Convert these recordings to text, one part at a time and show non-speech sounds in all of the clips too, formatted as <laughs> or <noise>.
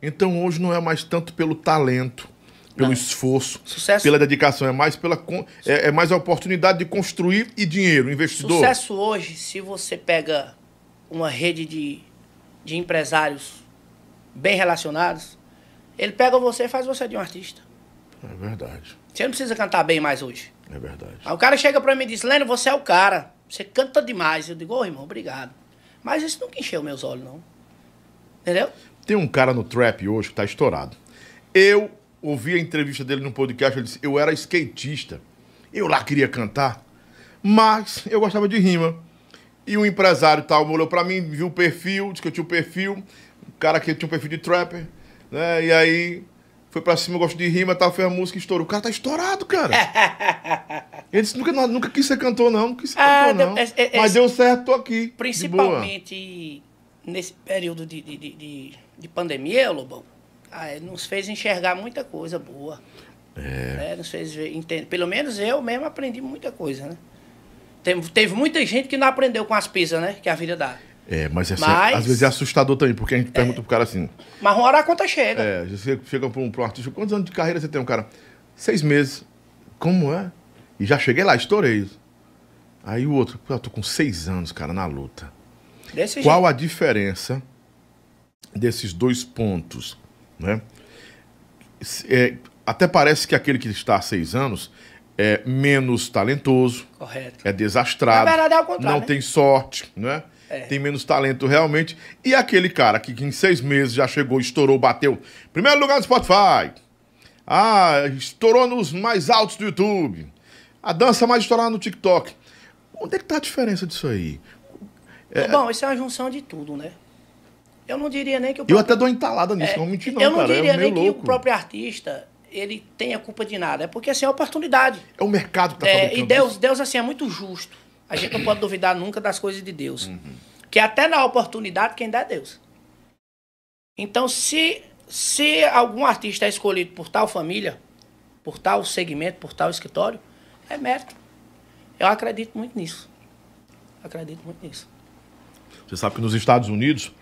Então hoje não é mais tanto pelo talento, pelo Não. esforço, Sucesso- pela dedicação, é mais pela é, é mais a oportunidade de construir e dinheiro, investidor. Sucesso hoje, se você pega uma rede de, de empresários bem relacionados, ele pega você e faz você de um artista. É verdade, Você não precisa cantar bem mais hoje. é verdade. Aí o cara chega pra mim e diz, Leno, você é o cara. Você canta demais. Eu digo, ô irmão, obrigado. Mas isso nunca encheu meus olhos, não. Entendeu? Tem um cara no trap hoje que tá estourado. Eu ouvi a entrevista dele no podcast, ele disse: "Eu era skatista. Eu lá queria cantar, mas eu gostava de rima. E um empresário tal olhou pra mim, viu o perfil, disse que eu tinha um perfil, o cara que tinha um perfil de trapper, né? E aí foi pra cima, eu gosto de rima, tal, fez a música e estourou. O cara tá estourado, cara. <laughs> Ele disse, nunca, nunca quis ser cantor, não, nunca quis ser Ah, cantor, não. é- é- é- Mas deu certo, tô aqui. Principalmente nesse período de, de, de, de- de pandemia, Lobão, ah, ele nos fez enxergar muita coisa boa. É. Nos fez entender. Pelo menos eu mesmo aprendi muita coisa, né? Teve, teve muita gente que não aprendeu com as pisas, né? Que a vida dá. É, mas, essa- Mas- às vezes é assustador também, porque a gente pergunta pro cara assim: Mas uma hora a conta chega. é, você chega pra um, pra um artista, quantos anos de carreira você tem? Um cara, seis meses. Como é? E já cheguei lá, estourei. Aí o outro, eu tô com seis anos, cara, na luta. Desse Qual jeito. a diferença desses dois pontos, né? É, até parece que aquele que está há seis anos é menos talentoso, Correto. é desastrado, é não né? tem sorte, né? É. Tem menos talento realmente. E aquele cara que, que em seis meses já chegou, estourou, bateu. Primeiro lugar no Spotify. Ah, estourou nos mais altos do YouTube. A dança mais estourada no TikTok. Onde é que tá a diferença disso aí? Bom, isso é uma junção de tudo, né? Eu não diria nem que o Eu próprio- até dou entalada nisso, É, não mentir não, eu não cara. diria é nem meio que louco. o próprio artista ele tenha culpa de nada. É porque assim é oportunidade. É o mercado que tá É, e Deus, isso. Deus assim é muito justo. A gente não pode duvidar nunca das coisas de Deus. Uhum. Que até na oportunidade quem dá é Deus. Então, se, se algum artista é escolhido por tal família, por tal segmento, por tal escritório, é mérito. Eu acredito muito nisso. Acredito muito nisso. Você sabe que nos Estados Unidos,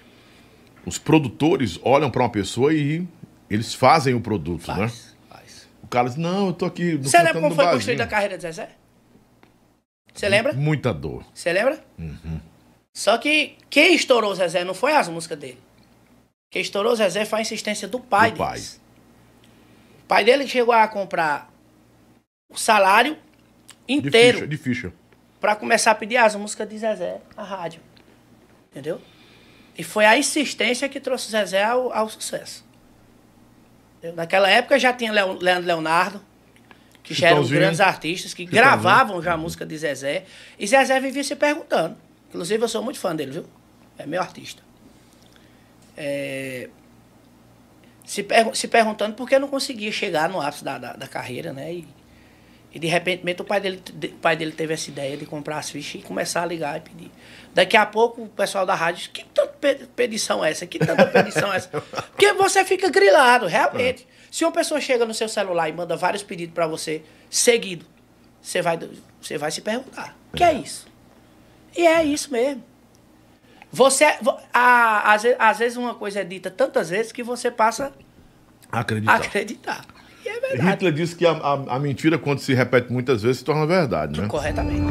os produtores olham pra uma pessoa e eles fazem o produto, né? Faz, faz. O cara diz, não, eu tô aqui Você lembra como foi barzinho. construída a carreira de Zezé? Você lembra? Muita dor. Você lembra? Uhum. Só que quem estourou o Zezé não foi as músicas dele. Quem estourou o Zezé foi a insistência do pai Do pai. O pai dele chegou a comprar o salário De inteiro ficha, de ficha. para começar a pedir as músicas de Zezé na rádio. Entendeu? E foi a insistência que trouxe o Zezé ao, ao sucesso. Entendeu? Naquela época já tinha Leo- Leandro Leonardo, que já eram grandes artistas, que Chitãozinho. gravavam já a música de Zezé. E Zezé vivia se perguntando. Inclusive, eu sou muito fã dele, viu? É meu artista. É, Se, per- se perguntando por que não conseguia chegar no ápice da, da, da carreira, né? E, e de repente o pai, dele, de- o pai dele teve essa ideia de comprar as fichas e começar a ligar e pedir. Daqui a pouco o pessoal da rádio disse, que tanta pe- pedição é essa? Que tanta <laughs> pedição é essa? Porque você fica grilado, realmente. Se uma pessoa chega no seu celular e manda vários pedidos para você, seguido, você vai, você vai se perguntar, o que é isso? E é isso mesmo. Você, vo- a- às, às vezes uma coisa é dita tantas vezes que você passa a Acreditar. acreditar verdade. Hitler disse que a, a, a mentira, quando se repete muitas vezes, se torna verdade, né? Corretamente.